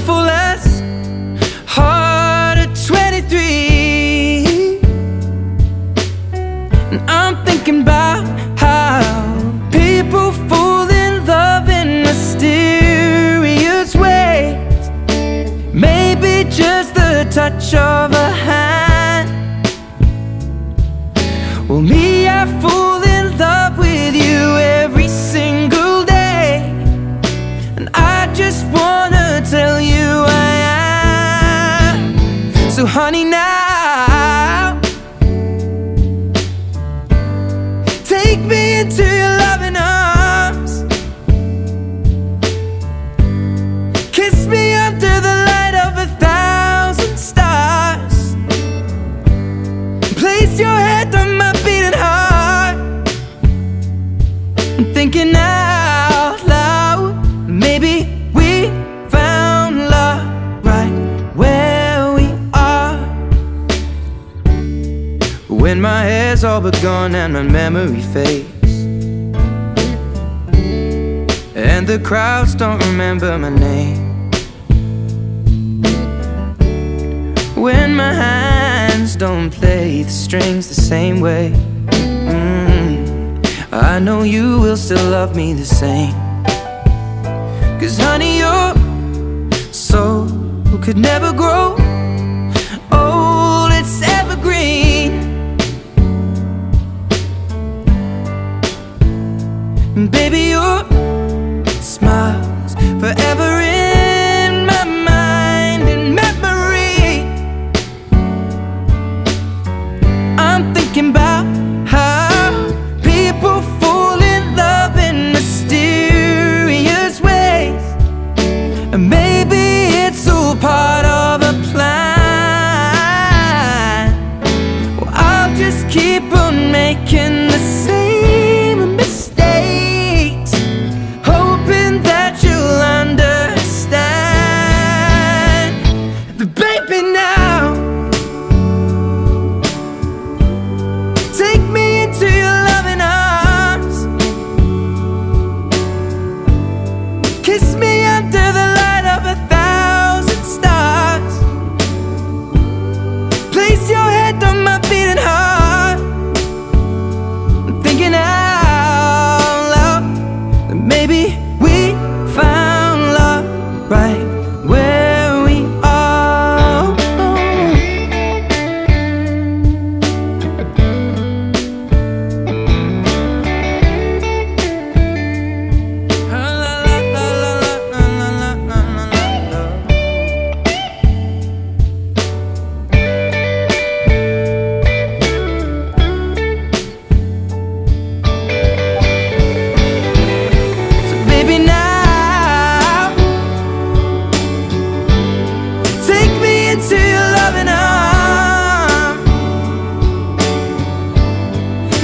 fall as hard at 23. And I'm thinking about how people fall in love in mysterious ways. Maybe just the touch of a hand. Well, me, Your head on my beating heart. I'm thinking out loud. Maybe we found love right where we are. When my hair's all but gone and my memory fades. And the crowds don't remember my name. When my don't play the strings the same way. Mm, I know you will still love me the same. Cause honey, your soul could never grow old, it's evergreen. Baby, your now. Take me into your loving arms. Kiss me under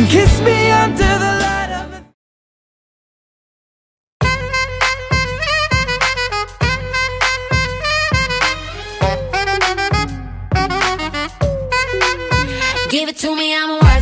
and Kiss me under the light of a Give it to me, I'm worth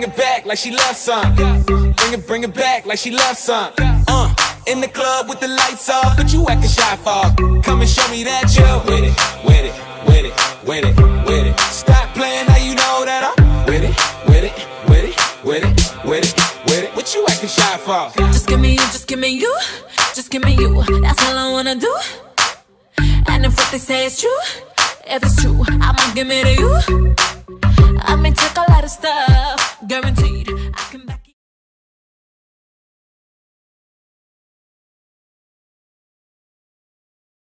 bring it back like she loves some. Bring it, bring it back like she loves some. Uh, in the club with the lights off, but you acting shy for? Come and show me that you're with it, with it, with it, with it, with it. Stop playing, now you know that I'm with it, with it, with it, with it, with it, with it. What you acting shy for? Just give me you, just give me you, just give me you. That's all I wanna do. And if what they say is true, if it's true, I'ma give it to you guarantee.